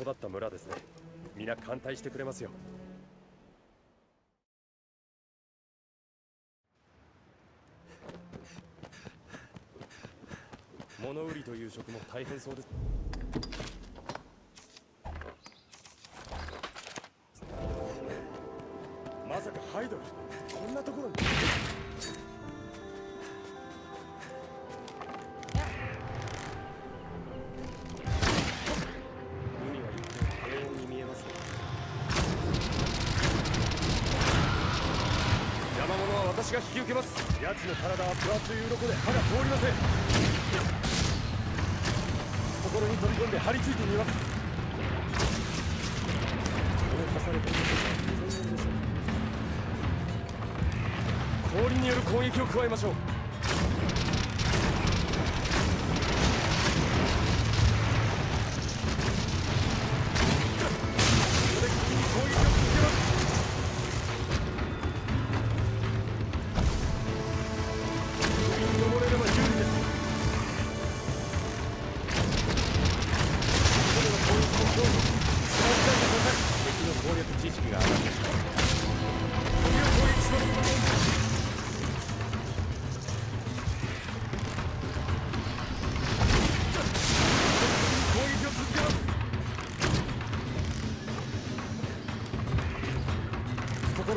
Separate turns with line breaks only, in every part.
育った村ですね。皆歓待してくれますよ。物売りという職も大変そうです。まさかハイドル？こんなところに？私が引き受けます。奴の体は分厚い鱗で歯が通りません。心に飛び込んで張り付いてみます。脅かされた人たちは無存でしょう氷による攻撃を加えましょう。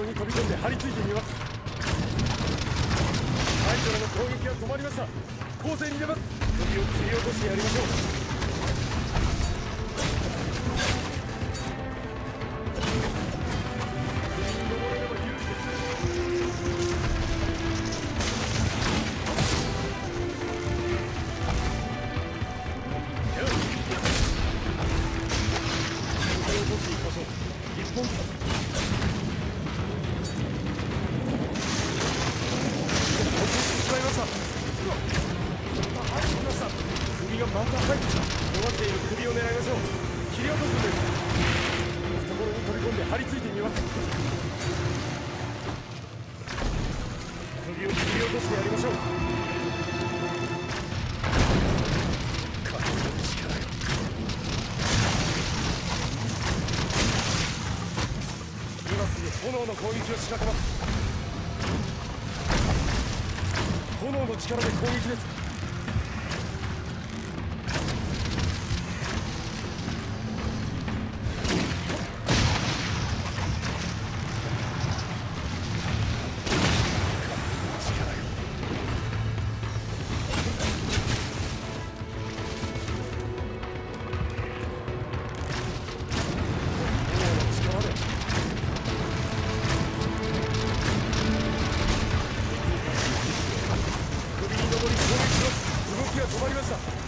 に飛び込んで張り付いてみます。アイドルの攻撃が止まりました。攻勢に出ます。首を切り落としてやりましょう。首に登れれば有利です。よし。手を取っていきましょう一本がまた入ってきた弱っている首を狙いましょう切り落とすんです懐に飛び込んで張り付いてみます首を切り落としてやりましょう。神の力よ今すぐ炎の攻撃を仕掛けます。炎の力で攻撃です。ました